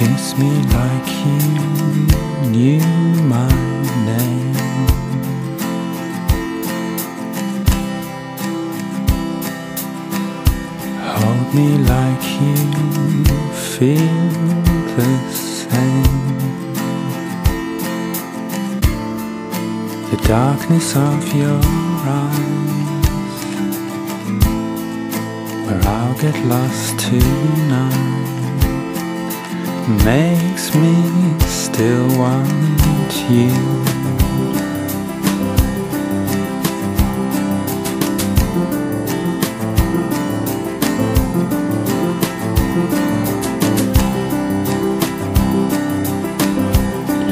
Kiss me like you knew my name. Hold me like you feel the same. The darkness of your eyes, where I'll get lost tonight makes me still want you.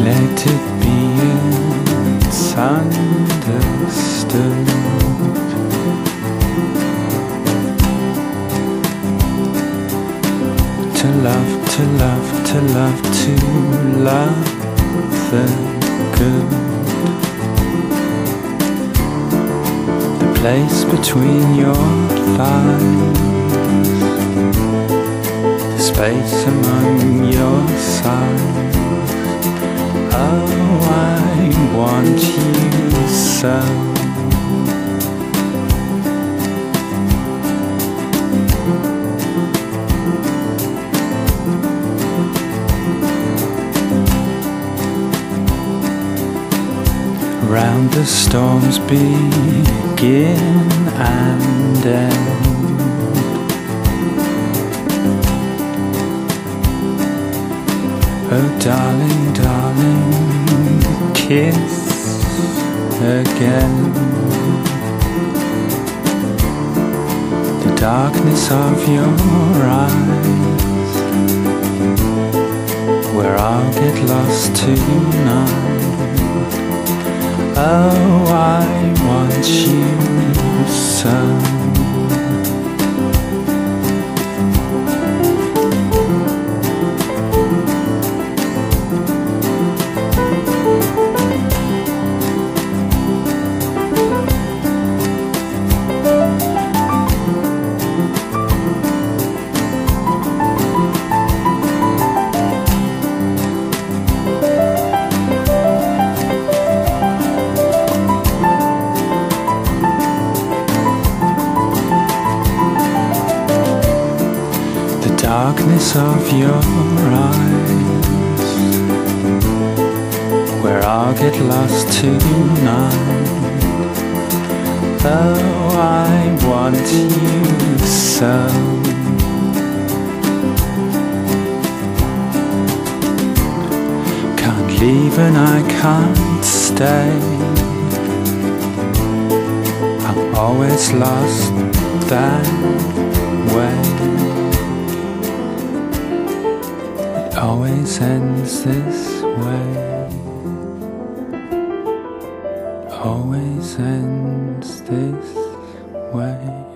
Let it be understood. To love, to love, to love, to love the good. The place between your thighs, the space among your sides. Oh, I want you so. Storms begin and end. Oh, darling, darling, kiss again. The darkness of your eyes, where I'll get lost tonight. Oh, darkness of your eyes, where I'll get lost tonight. Oh, I want you so. Can't leave and I can't stay. I'm always lost that way. Always ends this way. Always ends this way.